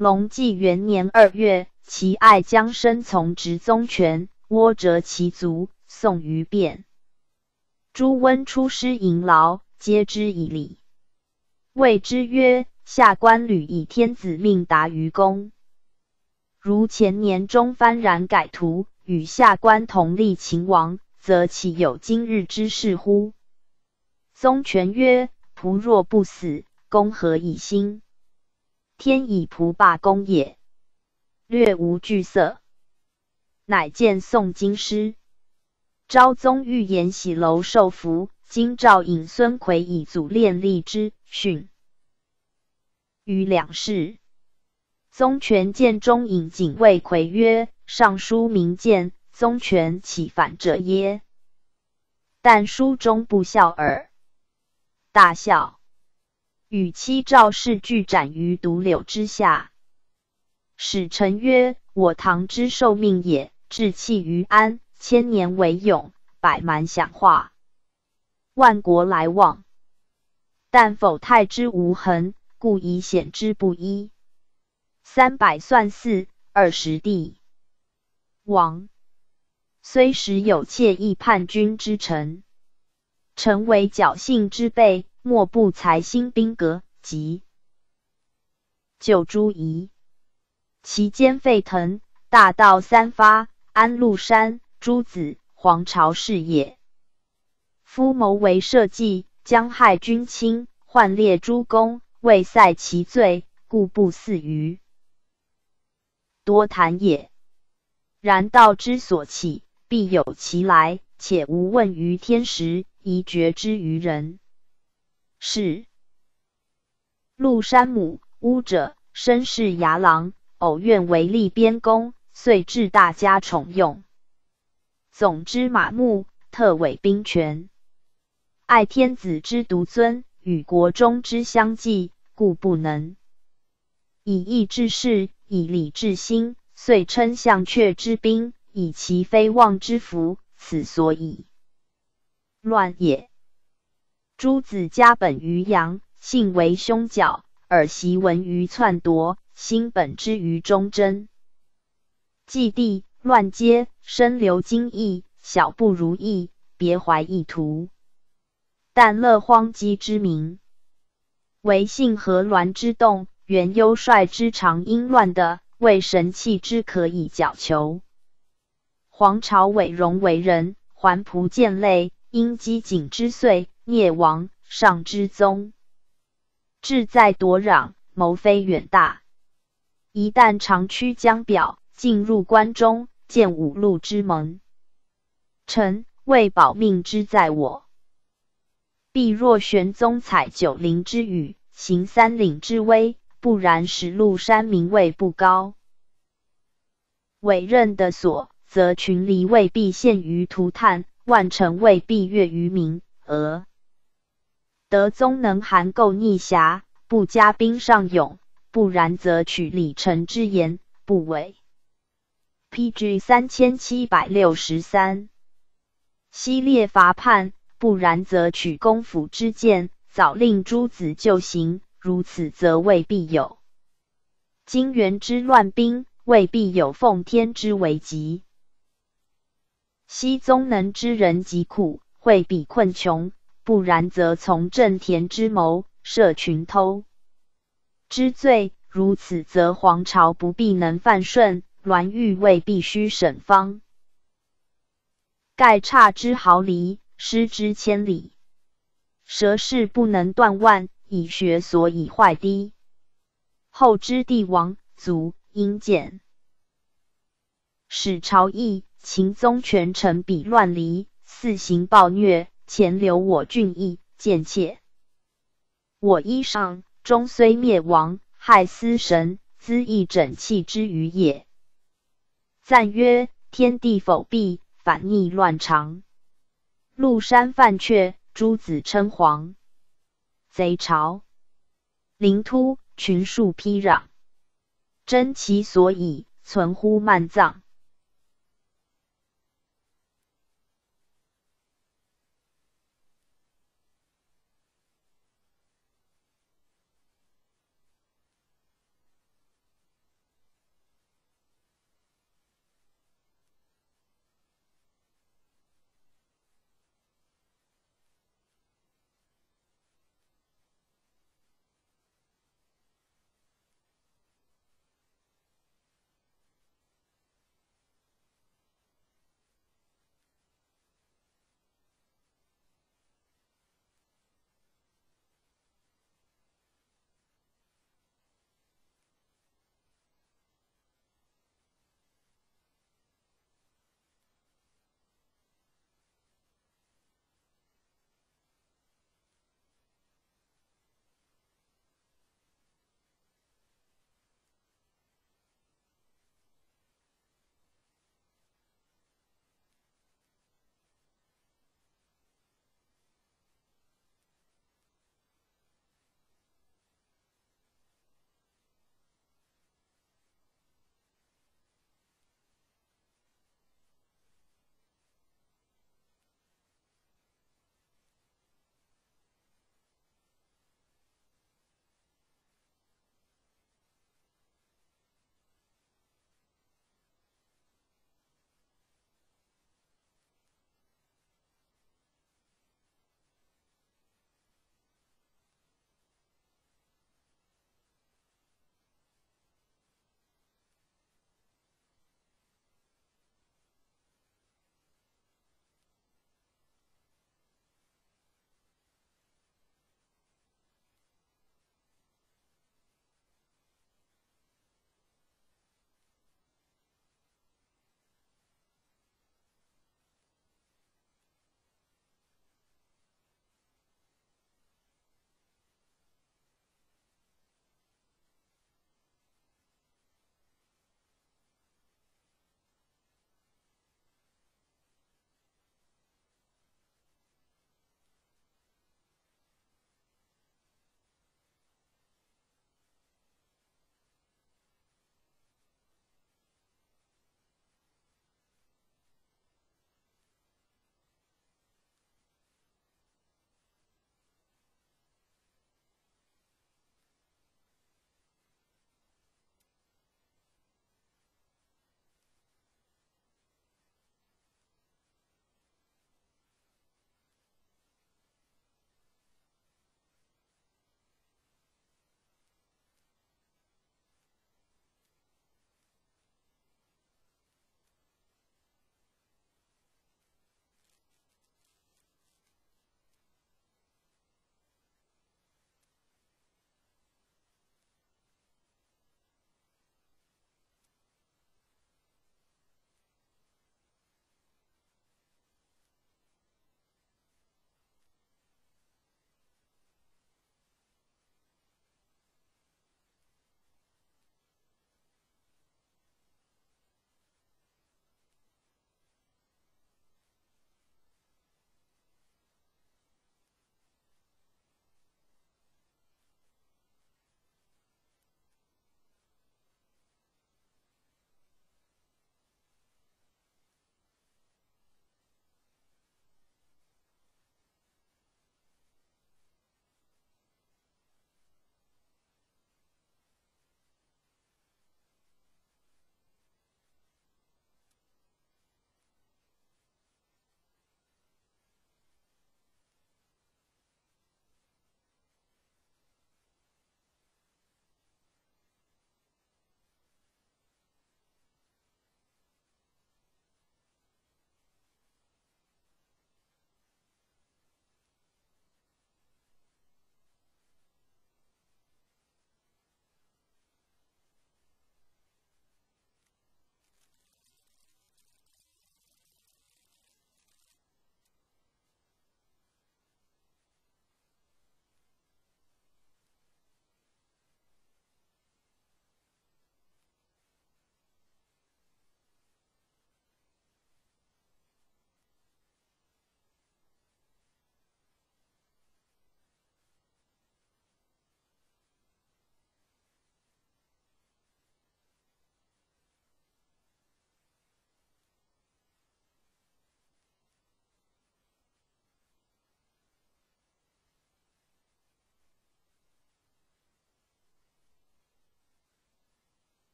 隆纪元年二月，其爱将身从直宗权，倭折其足，送于汴。朱温出师迎劳，皆之以礼。谓之曰：“下官屡以天子命达于公，如前年中幡然改图，与下官同立秦王，则岂有今日之事乎？”宗权曰：“仆若不死，公何以兴？天以仆罢公也。”略无惧色，乃见诵经师。昭宗欲言喜楼受服，今诏引孙奎以祖练立之训。于两世，宗权见中引警卫魁曰：“尚书明鉴，宗权岂反者耶？但书中不孝耳。”大笑，与妻赵氏俱斩于独柳之下。使臣曰：“我唐之受命也，志气于安，千年为永，百蛮享化，万国来往，但否泰之无痕。”故以显之不一。三百算四，二十地王，虽时有妾意叛君之臣，臣为侥幸之辈，莫不才兴兵革，及救诸夷，其间沸腾，大道三发，安禄山、诸子，黄巢是也。夫谋为社稷，将害君亲，患列诸公。未赛其罪，故不似于多谈也。然道之所起，必有其来，且无问于天时，宜决之于人。是陆山母巫者，身世牙郎，偶愿为立边功，遂至大家宠用。总之马目，特委兵权，爱天子之独尊。与国中之相济，故不能以义治世，以礼治心，遂称相阙之兵，以其非望之福，此所以乱也。诸子家本于阳，性为凶狡，耳习闻于篡夺，心本之于忠贞。既地乱阶，身流精义，小不如意，别怀意图。但乐荒鸡之民，为信和鸾之动，元幽帅之长因乱的，为神器之可以矫求。黄巢伟荣为人，环仆见类，因积景之岁，灭亡上之宗。志在夺壤，谋非远大。一旦长驱江表，进入关中，见五路之盟。臣为保命之在我。必若玄宗采九陵之羽，行三岭之威；不然，十禄山名位不高。委任的所，则群黎未必陷于涂炭，万城未必悦于民。而德宗能含垢逆侠，不加兵上勇；不然，则取李成之言，不违。P.G. 三千七百六十三，西列伐叛。不然，则取公府之见，早令诸子就刑。如此，则未必有金元之乱兵，未必有奉天之危急。西宗能知人疾苦，会比困穷；不然，则从正田之谋，设群偷之罪。如此，则皇朝不必能犯顺，栾玉未必须审方。盖差之毫厘。失之千里，蛇氏不能断腕，以学所以坏低。后之帝王卒，因见使朝议，秦宗权臣比乱离，肆行暴虐，前留我俊逸，贱妾我衣裳。终虽灭亡，害司神，兹亦整气之余也。赞曰：天地否必反逆乱常。陆山犯阙，诸子称皇。贼巢，灵突群树披壤，争其所以存乎慢葬。